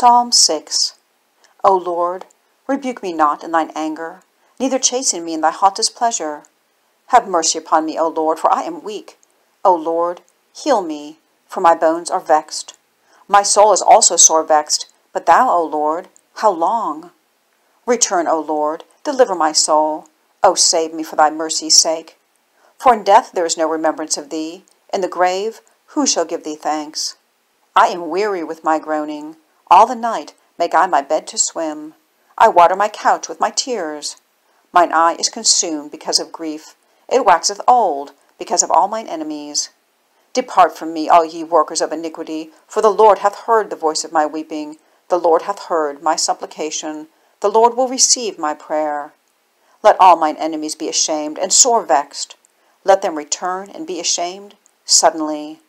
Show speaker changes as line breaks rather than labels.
Psalm 6 O Lord, rebuke me not in thine anger, neither chasten me in thy hot displeasure. Have mercy upon me, O Lord, for I am weak. O Lord, heal me, for my bones are vexed. My soul is also sore vexed, but thou, O Lord, how long? Return, O Lord, deliver my soul. O save me for thy mercy's sake. For in death there is no remembrance of thee, in the grave who shall give thee thanks? I am weary with my groaning. All the night make I my bed to swim. I water my couch with my tears. Mine eye is consumed because of grief. It waxeth old because of all mine enemies. Depart from me, all ye workers of iniquity, for the Lord hath heard the voice of my weeping. The Lord hath heard my supplication. The Lord will receive my prayer. Let all mine enemies be ashamed and sore vexed. Let them return and be ashamed suddenly.